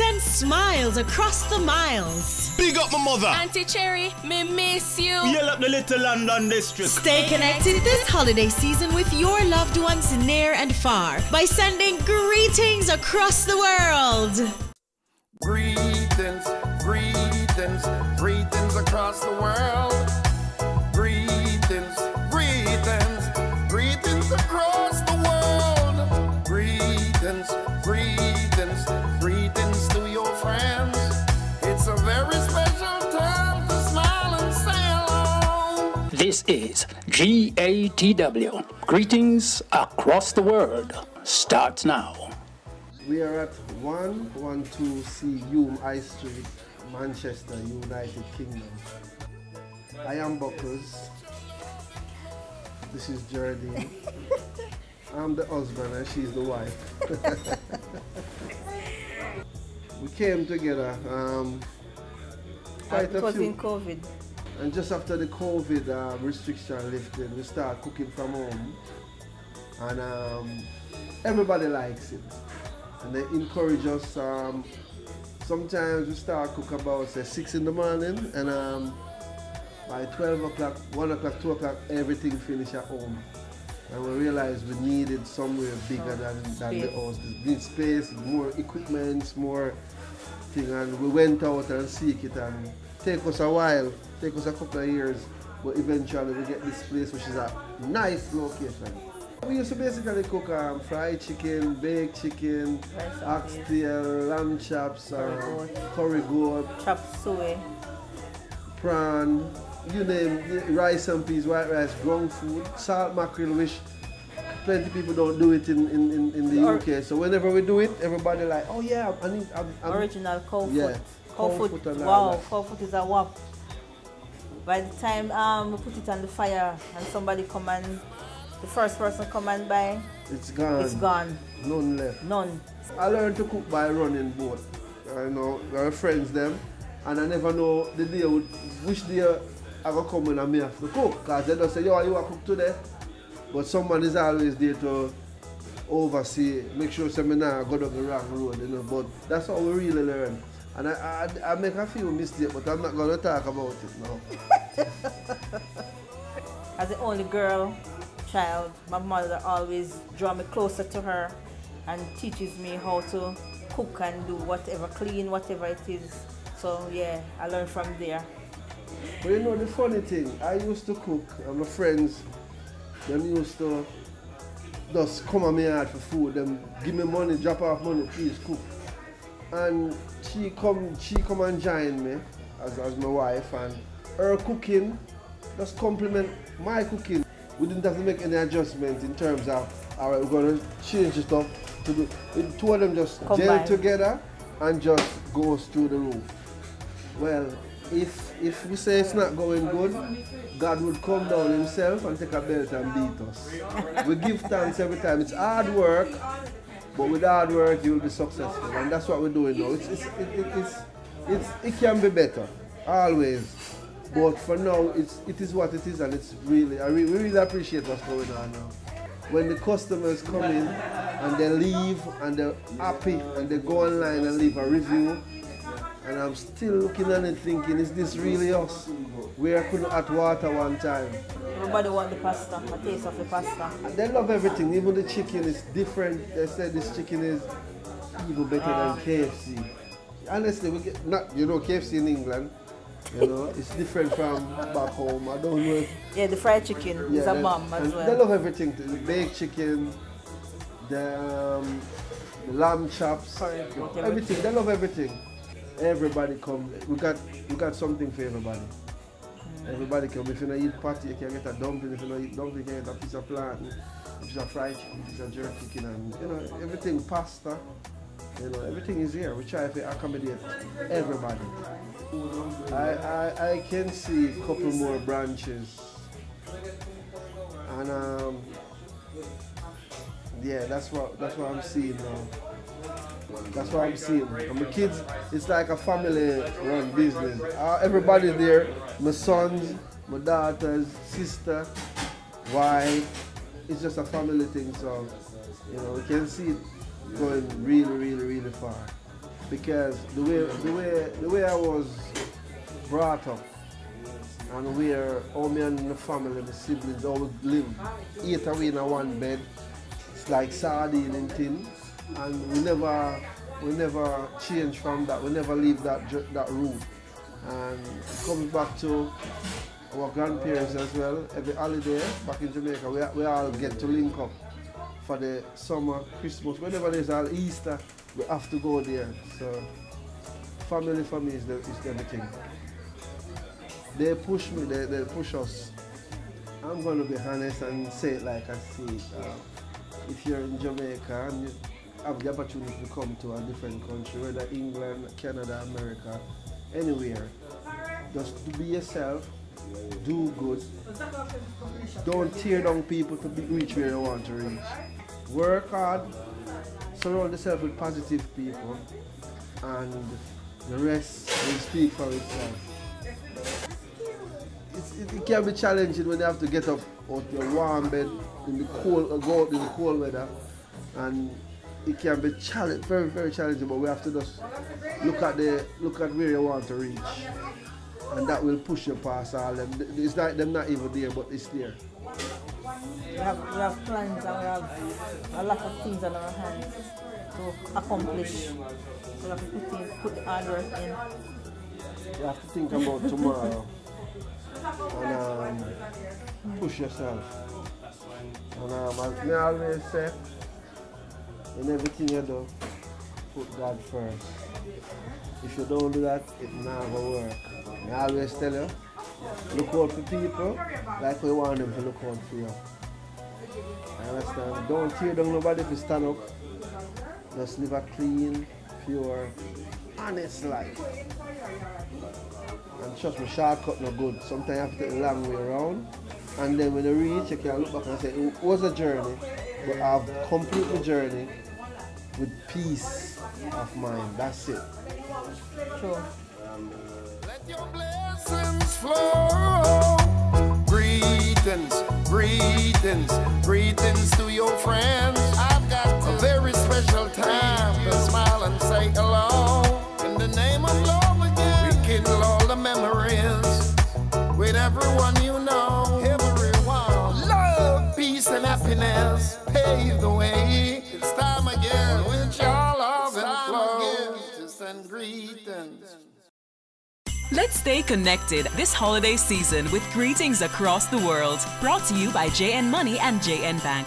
sends smiles across the miles. Big up my mother. Auntie Cherry, me miss you. Yell up the little London district. Stay connected this holiday season with your loved ones near and far by sending greetings across the world. Greetings, greetings, greetings across the world. This is GATW. Greetings across the world. Starts now. We are at 112C Hulme High Street, Manchester, United Kingdom. I am Buckles. This is Jerdine. I'm the husband and she's the wife. we came together um, quite a It was few. in COVID. And just after the COVID uh, restriction lifted, we start cooking from home. And um, everybody likes it. And they encourage us. Um, sometimes we start cook about say 6 in the morning and um, by 12 o'clock, 1 o'clock, 2 o'clock, everything finish at home. And we realized we needed somewhere bigger than, than the house. Need space, more equipment, more thing. And we went out and seek it and take us a while, take us a couple of years, but eventually we get this place which is a nice location. We used to basically cook um, fried chicken, baked chicken, oxtail, lamb chops, Curry um, goat. curry goat, Chop suey. prawn, you name it, rice and peas, white rice, ground food, salt mackerel, which plenty people don't do it in, in, in, in the Or- UK. So whenever we do it, everybody like, oh yeah, I need, I'm, I'm, Original cow. Yeah, Cow cow foot. foot wow, cow is a whop. By the time um, we put it on the fire and somebody come and the first person come and buy, it's gone. it's gone. None left. None. I learned to cook by running boat. I know our friends them, and I never know the day would, which day I go come when I may have to cook. Cause they don't say, yo, you to cook today? But someone is always there to oversee, make sure not go down the wrong road, you know. But that's how we really learn. And I, I, I make a few mistakes, but I'm not gonna talk about it now. As the only girl child, my mother always draw me closer to her and teaches me how to cook and do whatever, clean whatever it is. So yeah, I learned from there. But you know the funny thing, I used to cook and my friends, them used to just come on me yard for food, them give me money, drop off money, please cook. And she come she come and join me as, as my wife and her cooking just complement my cooking. We didn't have to make any adjustment in terms of alright we're gonna change the stuff to do the two of them just gel together and just goes through the roof. Well, if if we say it's not going good, God would come down himself and take a belt and beat us. we give thanks every time. It's hard work, but with hard work you will be successful. And that's what we're doing now. It's, it's, it, it, it's, it's, it can be better, always. But for now, it's, it is what it is and it's really, I re- we really appreciate what's going on now. When the customers come in and they leave and they're happy and they go online and leave a review, and I'm still looking at it thinking, is this really us? We are couldn't at water one time. Everybody want the pasta, a taste of the pasta. And they love everything, even the chicken is different. They said this chicken is even better than KFC. Honestly, we get not you know KFC in England. You know, it's different from back home. I don't know. Yeah, the fried chicken is a bomb as well. They love everything. The baked chicken, the, um, the lamb chops, goat, everything. They love everything. Everybody come. We got we got something for everybody. Everybody come. If you don't eat patty, you can get a dumpling. If you don't eat dumpling, you can get a piece of plantain, a piece of fried chicken, a piece of jerk chicken, and you know everything pasta. You know everything is here. We try to accommodate everybody. I, I, I can see a couple more branches. And um, yeah, that's what that's what I'm seeing now. That's what I'm seeing. And my kids, it's like a family run business. Uh, everybody's there. My sons, my daughters, sister, wife. It's just a family thing. So, you know, we can see it going really, really, really far. because the way the way the way I was brought up and where all me and the family, the siblings always live eight away in a one bed. It's like sardine in tin and we never we never change from that. We never leave that that route. And comes back to our grandparents as well. Every holiday back in Jamaica, we, we all get to link up for the summer, Christmas, whenever there's all Easter, we have to go there. So family for me is, the, is everything. They push me, they, they push us. I'm going to be honest and say it like I see it. Uh, if you're in Jamaica and you have the opportunity to come to a different country, whether England, Canada, America, anywhere, just to be yourself, do good. Don't tear down people to be, reach where you want to reach. Work hard, surround yourself with positive people, and the rest will speak for itself. It's, it, it can be challenging when you have to get up out your warm bed in the cold, go out in the cold weather, and it can be challenge, very very challenging. But we have to just look at the look at where you want to reach, and that will push you past all them. It's like them not even there, but it's there. We have, we have plans and we have a lot of things on our hands to accomplish. We have to put, in, put the hard work in. You have to think about tomorrow and um, push yourself. And um, as me always say, in everything you do, put God first. If you don't do that, it never work. I always tell you, look out for people like we want them to look out for you. I understand? Don't tear down nobody if you stand up. Just live a clean, pure, honest life. And trust me, shortcut no good. Sometimes you have to take the long way around. And then when you reach, you can look back and say, it was a journey, but I've completed the journey with peace of mind. That's it. True. Let your blessings flow. Greetings, greetings, greetings to your friends. The way. It's time again with your love and flow. To send greetings. Let's stay connected this holiday season with greetings across the world. Brought to you by JN Money and JN Bank.